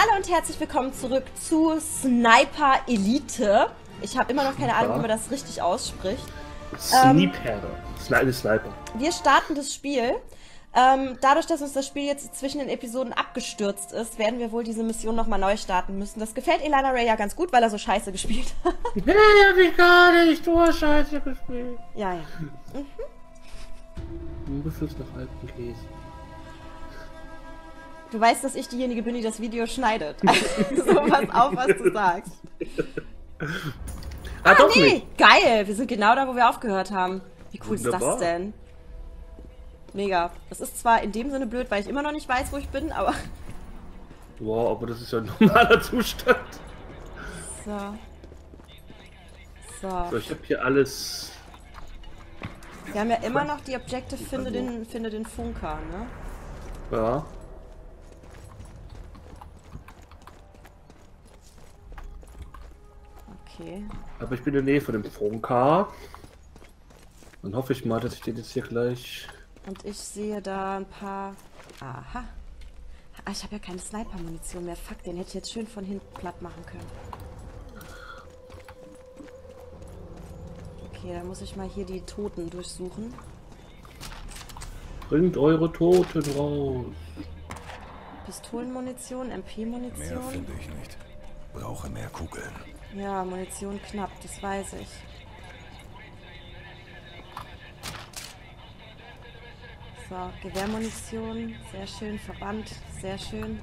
Hallo und herzlich willkommen zurück zu Sniper Elite. Ich habe immer noch keine Ahnung, wie man das richtig ausspricht. Sniper. Ähm, Sniper. Wir starten das Spiel. Ähm, dadurch, dass uns das Spiel jetzt zwischen den Episoden abgestürzt ist, werden wir wohl diese Mission nochmal neu starten müssen. Das gefällt Elana Ray ja ganz gut, weil er so scheiße gespielt hat. Nee, hab ich gar nicht. Du hast scheiße gespielt. Ja, ja. Mhm. Du bist noch alten Käse. Du weißt, dass ich diejenige bin, die das Video schneidet. Also, pass auf, was du sagst. Ah, ah doch nee, nicht. geil. Wir sind genau da, wo wir aufgehört haben. Wie cool ist Wunderbar. das denn? Mega. Das ist zwar in dem Sinne blöd, weil ich immer noch nicht weiß, wo ich bin, aber... Wow, aber das ist ja ein normaler Zustand. So. So, So. ich habe hier alles. Wir haben ja immer noch die Objective Finde den, finde den Funker, ne? Ja. Okay. Aber ich bin in der Nähe von dem Funker. Dann hoffe ich mal, dass ich den jetzt hier gleich. Und ich sehe da ein paar... Aha. Ah, ich habe ja keine Sniper-Munition mehr. Fuck, den hätte ich jetzt schön von hinten platt machen können. Okay, dann muss ich mal hier die Toten durchsuchen. Bringt eure Toten raus. Pistolenmunition, Mehr MP-Munition. finde ich nicht. Brauche mehr Kugeln. Ja, Munition knapp, das weiß ich. So, Gewehrmunition, sehr schön, Verband, sehr schön.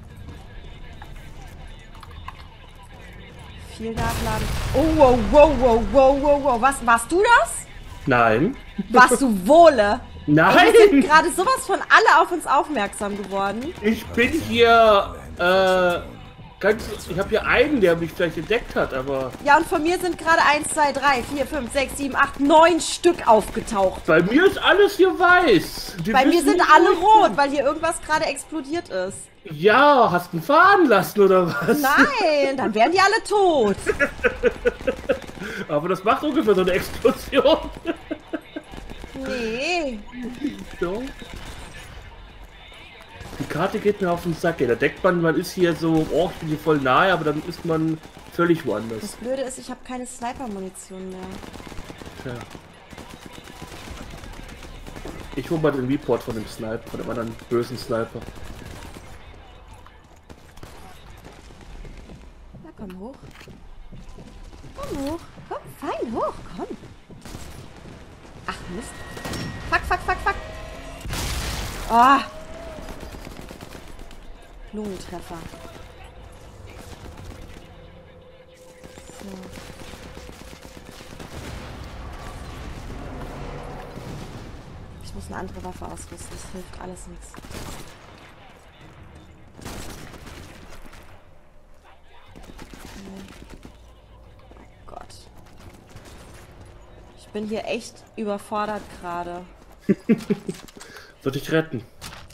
Viel nachladen. Oh, wow, wow, wow, wow, wow, wow. Was, warst du das? Nein. Warst du Wohle? Ey, wir sind Nein! gerade sowas von alle auf uns aufmerksam geworden. Ich bin hier. Äh. Ganz, ich habe hier einen, der mich vielleicht entdeckt hat, aber Ja, und von mir sind gerade 1, 2, 3, 4, 5, 6, 7, 8, 9 Stück aufgetaucht. bei mir ist alles hier weiß. Die Bei mir sind alle rot, weil hier irgendwas gerade explodiert ist. Ja, hast du fahren lassen oder was? Nein, dann wären die alle tot. Aber das macht ungefähr so eine Explosion. Nee. So. Die Karte geht mir auf den Sack. ey. Da denkt man, man ist hier so, oh, ich bin hier voll nahe, aber dann ist man völlig Das woanders. Blöde ist, ich habe keine Sniper-Munition mehr. Tja. Ich hol mal den Report von dem Sniper, von dem anderen bösen Sniper. Na, komm hoch. Komm hoch. Komm, fein hoch, komm. Ach, Mist. Fuck, fuck, fuck, fuck. Ah. Lungentreffer. So. Ich muss eine andere Waffe ausrüsten. Das hilft alles nichts. Gott. Ich bin hier echt überfordert gerade. Soll ich retten?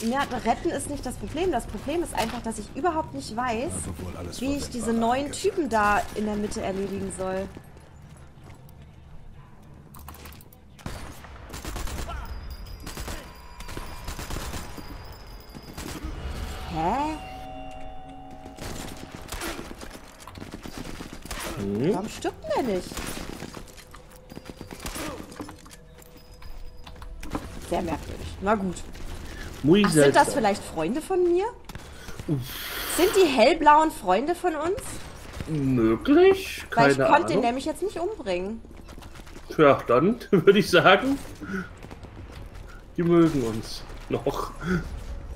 Ja, retten ist nicht das Problem. Das Problem ist einfach, dass ich überhaupt nicht weiß, Also wie ich diese neuen. Typen da in der Mitte erledigen soll. Hä? Hm? Warum stirbt der nicht? Sehr merkwürdig. Na gut. Ach, sind das vielleicht Freunde von mir? Sind die hellblauen Freunde von uns? Möglich? Weil Keine ich konnte den Ahnung. nämlich jetzt nicht umbringen. Ja, dann würde ich sagen, die mögen uns noch.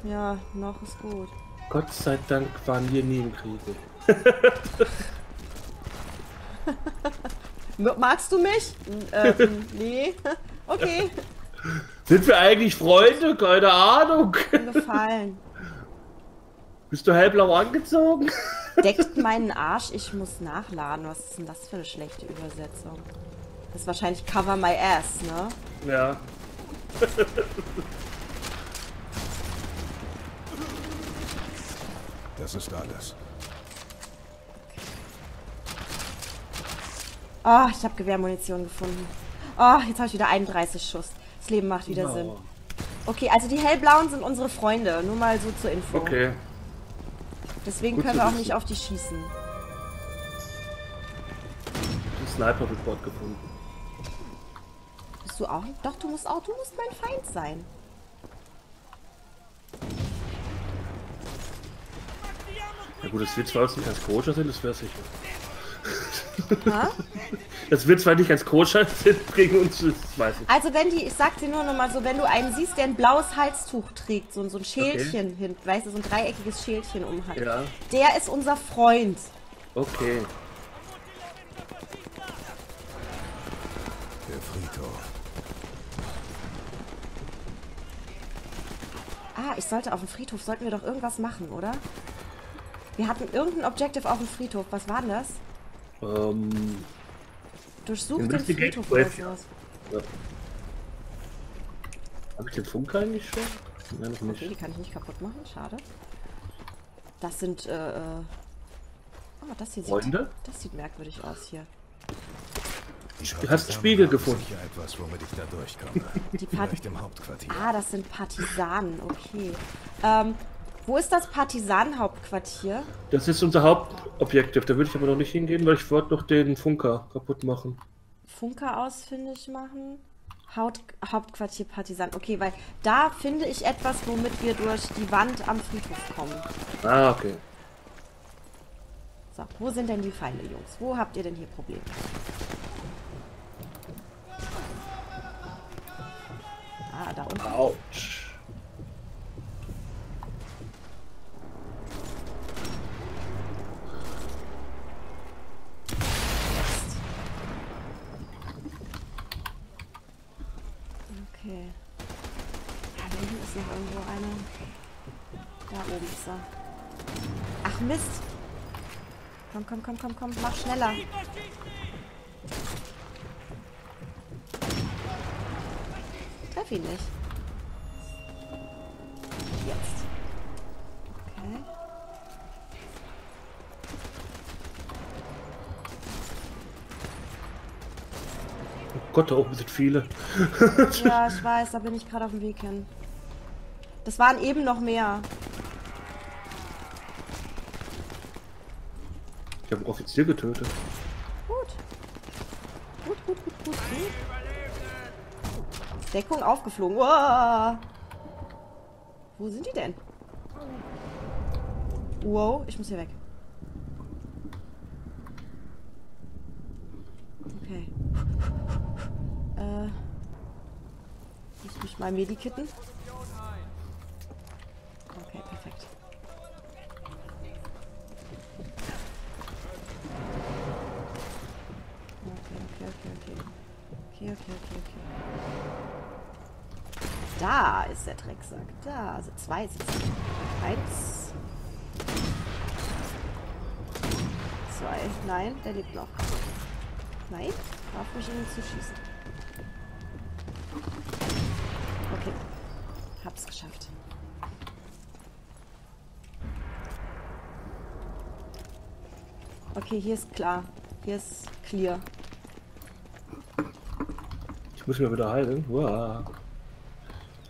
Ja, noch ist gut. Gott sei Dank waren wir nie im Kriege. M- Magst du mich? ähm, nee. Okay. Sind wir eigentlich Freunde? Keine Ahnung. Gefallen. Bist du hellblau angezogen? Deckt meinen Arsch, ich muss nachladen. Was ist denn das für eine schlechte Übersetzung? Das ist wahrscheinlich Cover My Ass, ne? Ja. Das ist alles. Oh, ich habe Gewehrmunition gefunden. Oh, jetzt habe ich wieder 31 Schuss. Das Leben macht wieder Sinn. Okay, also die hellblauen sind unsere Freunde. Nur mal so zur Info. Okay. Deswegen Gut können wir auch nicht auf die schießen. Den Sniper-Report gefunden. Bist du auch? Doch, du musst auch, du musst mein Feind sein. Ja gut, das wird zwar nicht ganz koscher sind, das wäre sicher. Ha? Das wird zwar nicht ganz koscher bringen uns, das weiß ich. Also wenn die, ich sag dir nur noch mal so, wenn du einen siehst, der ein blaues Halstuch trägt, so, so ein Schälchen hin, weißt du, so ein dreieckiges Schälchen um hat, Ja, der ist unser Freund. okay. Der Friedhof. Ah, ich sollte auf dem Friedhof, sollten wir doch irgendwas machen, oder? Wir hatten irgendein Objective auf dem Friedhof. Was war denn das? Ähm, Durchsucht den Friedhof oder sowas. ja. Habe ich den Funke eigentlich schon? Nein, noch Okay, die nicht. kann ich nicht kaputt machen. Schade. Das sind, äh, äh... Oh, das hier sieht, Freunde? das sieht merkwürdig aus hier. Du hast Spiegel gefunden. Sicher etwas, womit ich da durchkomme. Die Part Vielleicht im Hauptquartier. ah, das sind Partisanen, okay. Ähm, wo ist das Partisanenhauptquartier? Das ist unser Hauptobjektiv, da würde ich aber noch nicht hingehen, weil ich wollte noch den Funker kaputt machen. Funker ausfindig machen. Haut Hauptquartier Partisan. Okay, weil da finde ich etwas, womit wir durch die Wand am Friedhof kommen. Ah, okay. So, wo sind denn die Feinde, Jungs? Wo habt ihr denn hier Probleme? Ah, da unten. Autsch. Komm, komm, komm, komm. Mach schneller. Treff ihn nicht. Jetzt. Okay. Oh Gott, da oben sind viele. Ja, ich weiß, da bin ich gerade auf dem Weg hin. Das waren eben noch mehr. Ich habe einen Offizier getötet. Gut. Gut, gut, gut, gut, gut. Deckung aufgeflogen. Uah. Wo sind die denn? Wow, ich muss hier weg. Okay. Äh. Ich mich mal medikitten. Ist der Drecksack. Da, also zwei sitzen. Eins. Zwei. Nein, der lebt noch. Nein, darf mich ihn zu schießen. Okay. Hab's geschafft. Okay, hier ist klar. Hier ist clear. Ich muss mal wieder heilen. Uah.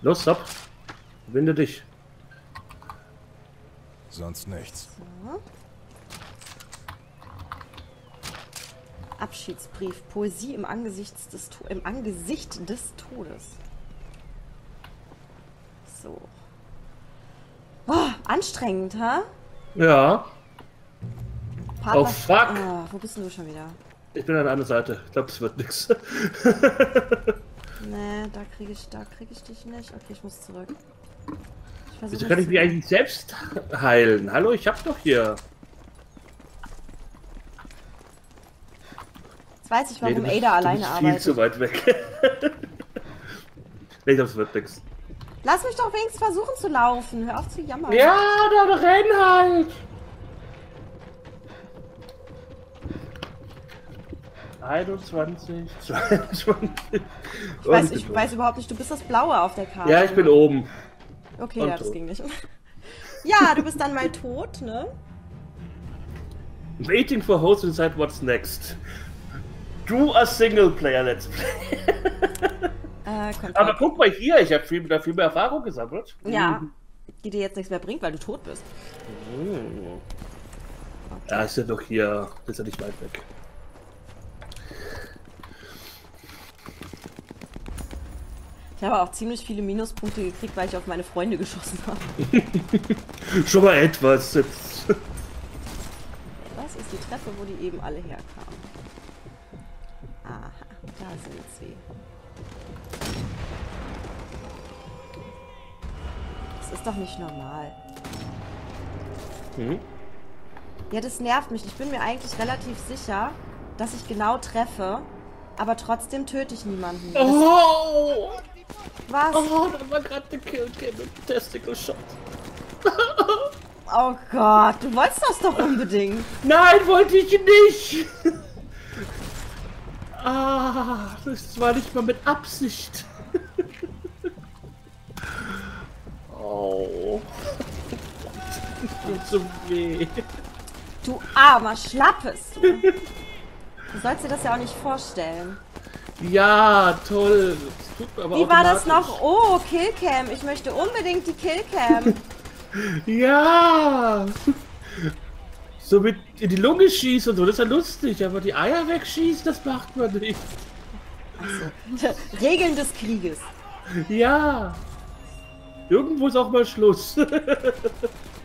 Los, Sub. Winde dich. Sonst nichts. So. Abschiedsbrief. Poesie im, Angesicht des, To- im Angesicht des Todes. So. Oh, anstrengend, ha? Ja, Partner- Oh, fuck. Ah, wo bist denn du schon wieder? ich bin an der anderen Seite. Ich glaube, es wird nichts. Nee, da kriege ich, da krieg ich dich nicht. Okay, ich muss zurück. Ich versuche Wieso kann ich mich eigentlich selbst heilen? Hallo, ich hab doch hier. Jetzt weiß ich, warum bist- Ada alleine viel arbeitet. zu weit weg. nee, das wird nichts. Lass mich doch wenigstens versuchen zu laufen. Hör auf zu jammern. Ja, da renn halt! 21, 22. Ich weiß, ich weiß überhaupt nicht, du bist das Blaue auf der Karte. Ja, ich bin oben. Okay, und ja, das ging nicht. Ja, du bist dann mal tot, ne? Waiting for host inside what's next. Do a single player let's play. Äh, Aber guck mal hier, ich habe viel, da viel mehr Erfahrung gesammelt. Ja, die dir jetzt nichts mehr bringt, weil du tot bist. Hm. Er ist ja doch hier. Ist ja nicht weit weg. Ich habe auch ziemlich viele Minuspunkte gekriegt, weil ich auf meine Freunde geschossen habe. Schon mal etwas. Das ist die Treppe, wo die eben alle herkamen. Aha, da sind sie. Das ist doch nicht normal. Hm? Ja, das nervt mich. Ich bin mir eigentlich relativ sicher, dass ich genau treffe, aber trotzdem töte ich niemanden. Das, Oh! Was? Oh, da war gerade der Kill Cam mit Testicle Shot. Oh Gott, du wolltest das doch unbedingt. Nein, wollte ich nicht! ah, das war nicht mal mit Absicht. oh. Tut so weh. Du armer Schlappes. Du sollst dir das ja auch nicht vorstellen. Ja, toll. Wie war das noch? Oh, Killcam. Ich möchte unbedingt die Killcam. Ja! So mit in die Lunge schießen und so, das ist ja lustig, aber die Eier wegschießen, das macht man nicht. Regeln des Krieges. Ja! Irgendwo ist auch mal Schluss.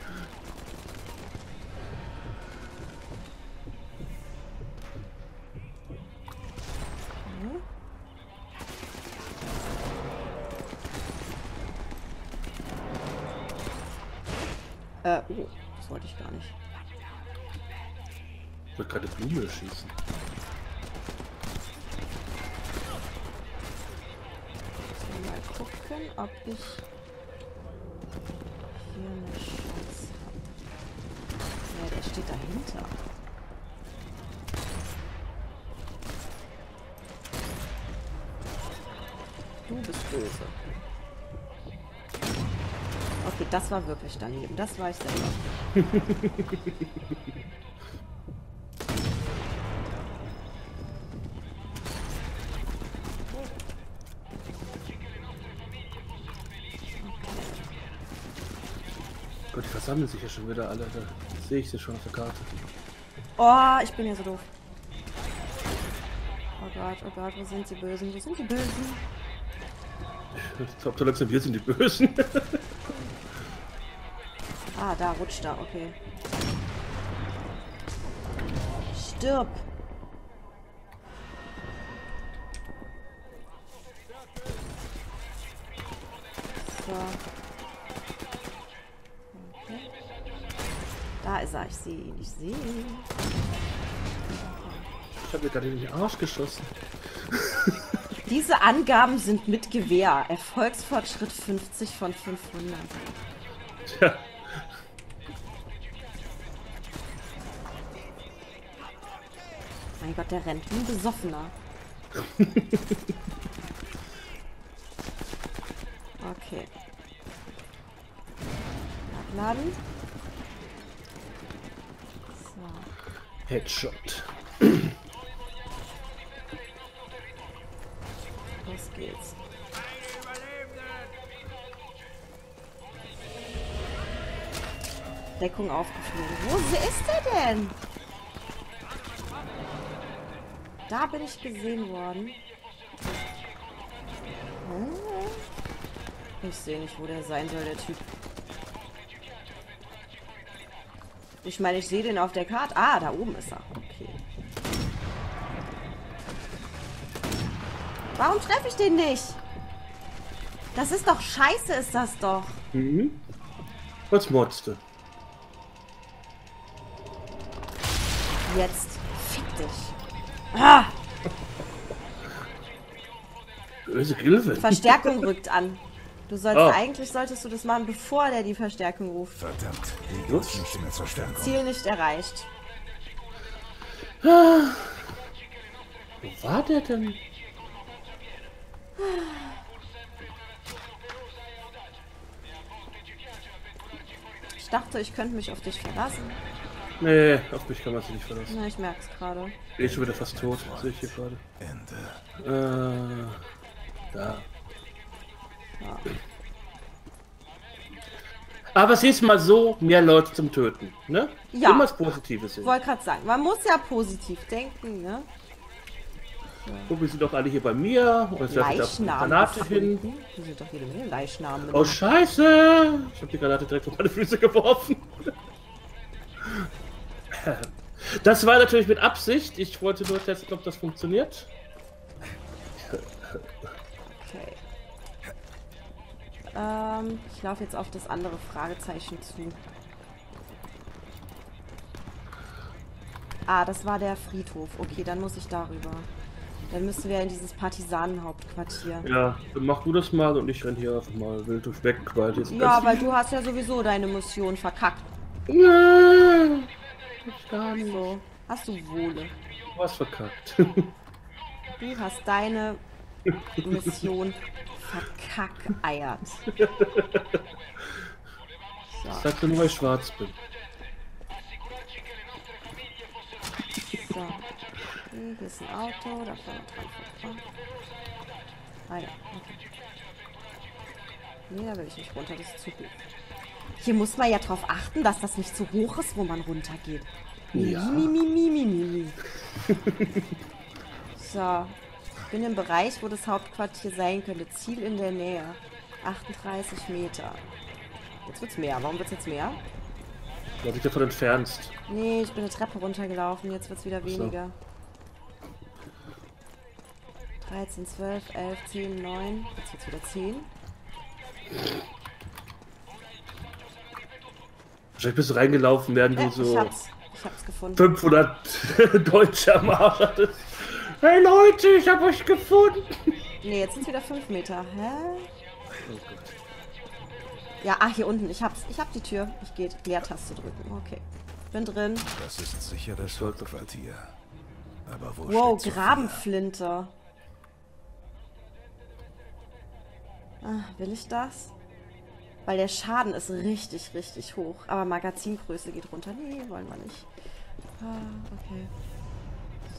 Äh, oh, das wollte ich gar nicht. Ich wollte gerade Blume schießen. Mal gucken, ob ich hier eine Chance habe. Ja, der steht dahinter. Du bist böse. Das war wirklich daneben. Das war ich selber. Gott, die versammeln sich ja schon wieder alle. Da sehe ich sie schon auf der Karte. Oh, ich bin ja so doof. Oh Gott, oh Gott, wo sind die Bösen? Wo sind die Bösen? So langsam wir sind die Bösen. Ah, da rutscht er, okay. Stirb! So. Okay. Da ist er, ich sehe ihn, ich sehe ihn. Ich habe mir gerade in den Arsch geschossen. Diese Angaben sind mit Gewehr. Erfolgsfortschritt 50 von 500. Tja. Mein Gott, der rennt wie ein Besoffener. Okay. Abladen. So. Headshot. Los geht's. Deckung aufgeflogen. Wo ist er denn? Da bin ich gesehen worden. Hm. Ich sehe nicht, wo der sein soll, der Typ. Ich meine, ich sehe den auf der Karte. Ah, da oben ist er. Okay. Warum treffe ich den nicht? Das ist doch scheiße, ist das doch. Mhm. Was motzt du? Jetzt fick dich. Ah, Böse Gilfe. Verstärkung rückt an. Du sollst Oh. eigentlich solltest du das machen, bevor der die Verstärkung ruft. Verdammt, die gibt's nicht mehr Verstärkung. Ziel nicht erreicht. Wo war der denn? Ich dachte, ich könnte mich auf dich verlassen. Nee, auf mich kann man sich nicht verlassen. Na, ich merk's gerade. Ich bin schon wieder fast tot, sehe ich hier gerade. Ende. Äh, da. Ja. Aber es ist mal so, mehr Leute zum Töten. Ne? Ja. Immer das Positive sehen. Wollte gerade sagen, man muss ja positiv denken, ne? Guck, wir sind doch alle hier bei mir. Und ich Leichnam Granate hin. gefunden. Hier sind doch jede Menge Leichname. Oh, scheiße! Ich habe die Granate direkt vor meine Füße geworfen. Das war natürlich mit Absicht. Ich wollte nur testen, ob das funktioniert. Okay. Ähm, ich laufe jetzt auf das andere Fragezeichen zu. Ah, das war der Friedhof. Okay, dann muss ich darüber. Dann müssen wir in dieses Partisanenhauptquartier. Ja, dann mach du das mal und ich renn hier einfach mal wild durch weg, weil jetzt Ja, weil du hast ja sowieso deine Mission verkackt. Ja, ich gar nicht. So, hast du Wohle. Du hast verkackt. Du hast deine Mission verkackeiert. So, Sag mir nur, weil ich schwarz bin. so. Hier ist ein Auto, da vorne dran vorbei. Ah ja, okay. Nee, da will ich nicht runter, das ist zu hoch. Hier muss man ja drauf achten, dass das nicht zu hoch ist, wo man runtergeht. Ja. mi, mi, mi, mi, mi, mi. So. Ich bin im Bereich, wo das Hauptquartier sein könnte. Ziel in der Nähe. 38 Meter. Jetzt wird's mehr. Warum wird's jetzt mehr? Weil du dich davon entfernst. Nee, ich bin eine Treppe runtergelaufen. Jetzt wird's wieder so. weniger. 13, 12, 11, 10, 9. Jetzt wird's wieder 10. Wahrscheinlich bist du reingelaufen, während Äh, du ich so hab's. Ich hab's gefunden. 500 Deutsche am Arsch hattest. Hey Leute, ich hab euch gefunden. Nee, jetzt sind's wieder 5 Meter. Hä? Oh Gott. Ja, ah, hier unten. Ich hab's. Ich hab die Tür. Ich geht. Leertaste drücken. Okay. Bin drin. Das ist sicher das Hauptquartier. Aber wo Wow? Grabenflinte. Ah, will ich das? Weil der Schaden ist richtig, richtig hoch. Aber Magazingröße geht runter. Nee, wollen wir nicht. Ah, okay.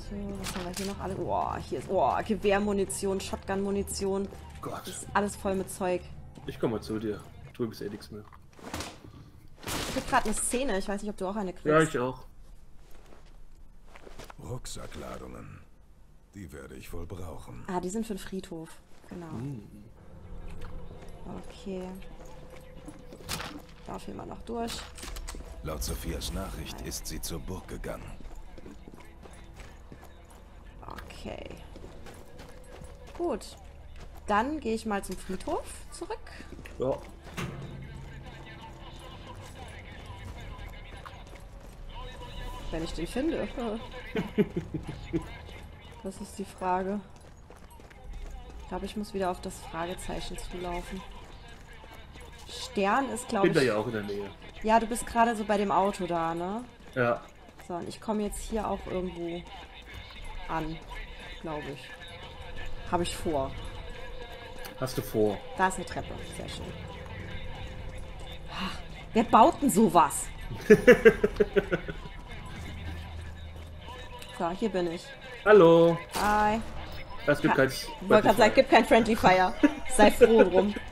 So, was haben wir hier noch alle? Boah, hier ist oh, Gewehrmunition, Shotgun-Munition. Gott. Ist alles voll mit Zeug. Ich komme mal zu dir. Du bist eh nichts mehr. Ich krieg gerade eine Szene. Ich weiß nicht, ob du auch eine kriegst. Ja, ich auch. Rucksackladungen. Die werde ich wohl brauchen. Ah, die sind für den Friedhof. Genau. Hm. Okay. Lauf hier mal noch durch. Laut Sophias Nachricht ist sie zur Burg gegangen. Okay. Gut. Dann gehe ich mal zum Friedhof zurück. Ja. Wenn ich den finde. Das ist die Frage. Ich glaube, ich muss wieder auf das Fragezeichen zulaufen. Stern ist, glaube Bin da ich... ja auch in der Nähe. Ja, du bist gerade so bei dem Auto da, ne? Ja. So, und ich komme jetzt hier auch irgendwo an, glaube ich. Habe ich vor. Hast du vor. Da ist eine Treppe. Sehr schön. Ach, wer baut denn sowas? so, hier bin ich. Hallo. Hi. Es gibt kein. Ich wollte gerade sagen, gibt kein Friendly Fire. Sei froh drum.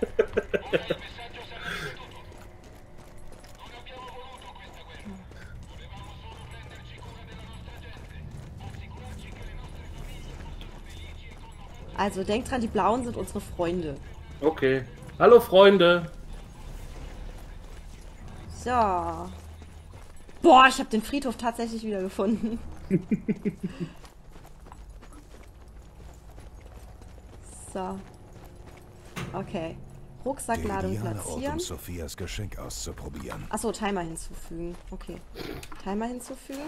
Also denkt dran, die Blauen sind unsere Freunde. Okay. Hallo Freunde. So. Boah, ich habe den Friedhof tatsächlich wieder gefunden. so. Okay. Rucksackladung Diana Ort, platzieren. um Sophias Geschenk auszuprobieren. Achso, Timer hinzufügen. Okay. Timer hinzufügen.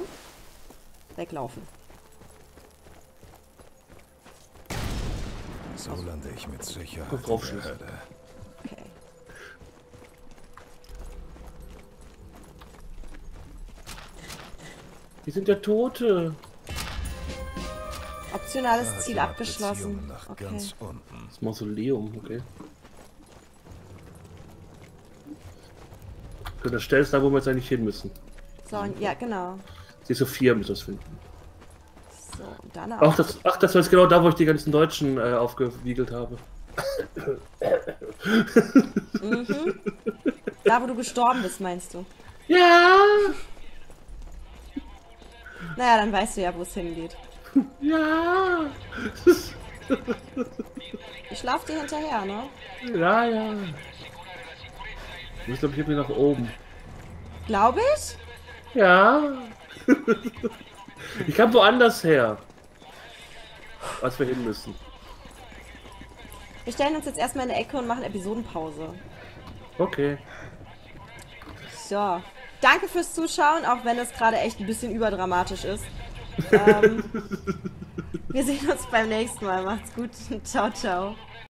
Weglaufen. So lande ich mit Sicherheit in drauf, der. Hölle. Okay. Wir sind der Tote. Optionales Ah, Ziel abgeschlossen. Nach Okay. ganz unten. Das Mausoleum, okay. Das Stell ist da, wo wir jetzt eigentlich hin müssen. So, ja, genau. Die Sophia muss das finden. So, und dann Ach, das, ach, das war jetzt genau da, wo ich die ganzen Deutschen äh, aufgewiegelt habe. Da Da, wo du gestorben bist, meinst du? Ja! Naja, dann weißt du ja, wo es hingeht. Ja! Ich schlaf dir hinterher, ne? Ja, ja. Ich glaube, ich hier nach oben. Glaube ich? Ja. ich kam woanders her. Was wir hin müssen. Wir stellen uns jetzt erstmal in eine Ecke und machen Episodenpause. Okay. So. Danke fürs Zuschauen, auch wenn es gerade echt ein bisschen überdramatisch ist. ähm, wir sehen uns beim nächsten Mal. Macht's gut. ciao, ciao.